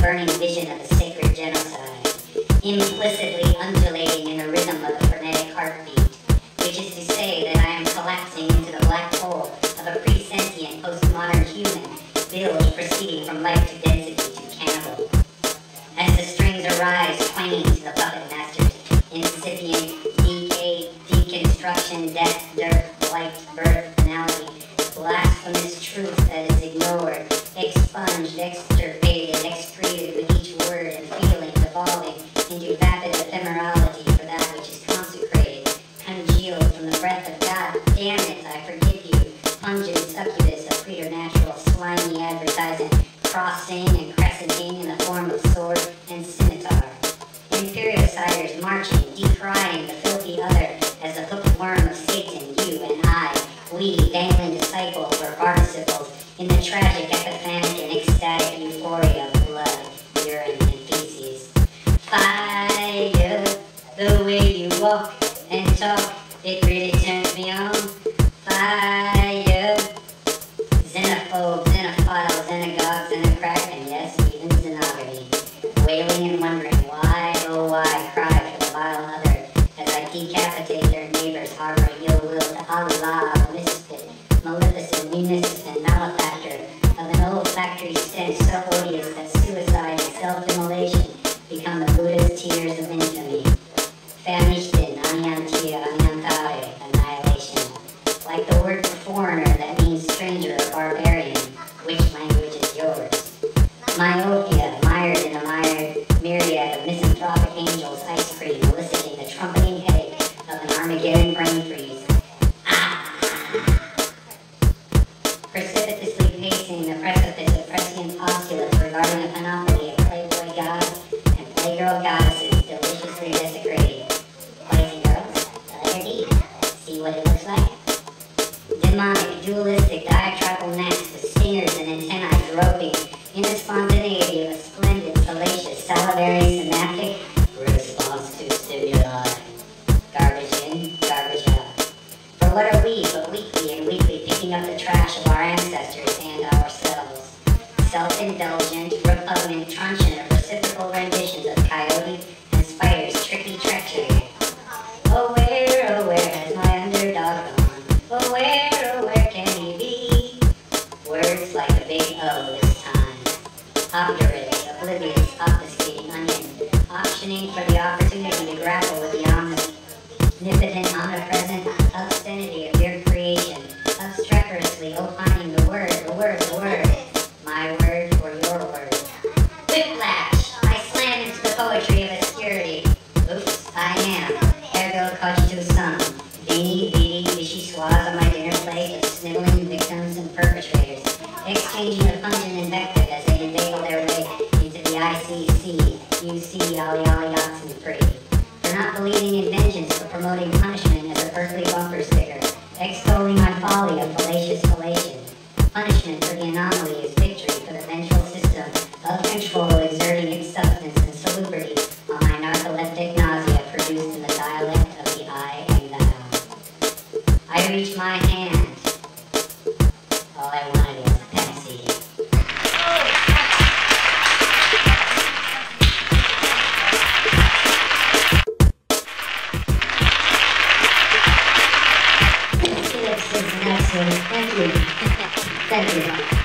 burning vision of a sacred genocide, implicitly undulating in the rhythm of a frenetic heartbeat, which is to say that I am collapsing into the black hole of a pre-sentient postmodern human, bilge proceeding from life to density to cannibal. As the strings arise, twanging to the puppet master's incipient decay, deconstruction, death, dirt, blight, birth, finality, blasphemous truth that is ignored, expunged, extirpated, Damn it, I forgive you. Pungent succubus of preternatural, slimy advertising, crossing and crescenting in the form of sword and scimitar. Imperial siders marching, decrying the filthy other as the hooked worm of Satan, you and I, we dangling disciples or participles in the tragic, epiphanic, and ecstatic euphoria of blood, urine, and feces. Fire, the way you walk and talk, xenophobe, xenophile, xenagogue, xenocrack, and yes, even xenogamy. Wailing and wondering why, oh why, cry for the vile other as I decapitate their neighbors, harboring ill will to Allah, misfit, maleficent, munificent, malefactor of an olfactory stench so odious that suicide and self-immolation become the Buddha's tears of infamy. Famishtin, anyantia, anyantare, annihilation. Like the word for foreigner that means stranger brain freeze. Ah! Precipitously pacing the precipice of prescient postulates regarding a panoply of playboy gods and playgirl goddesses deliciously desecrating. Boys and girls, the letter. See what it looks like? Demonic, dualistic, diatriral necks with stingers and antennae groping in the spontaneity of a splendid, salacious, salivary, synaptic Self-indulgent, repugnant, truncheon of reciprocal renditions of coyote and spider's tricky treachery. Oh, where, oh, where has my underdog gone? Oh, where, oh, where can he be? Words like a big O this time. Obdurate, oblivious, obfuscating onion, auctioning for the opportunity to grapple with the omnipotent, UC, Ollie Ollie Oxen Free. For not believing in vengeance, but promoting punishment as a Berkeley bumper sticker, extolling my folly of fallacious fellation. Punishment for the anomaly is victory for the vengeful system of control exerting its substance and salubrity on my narcoleptic nausea produced in the dialect of the I and thou. I reach my hand. All I wanted Thank you.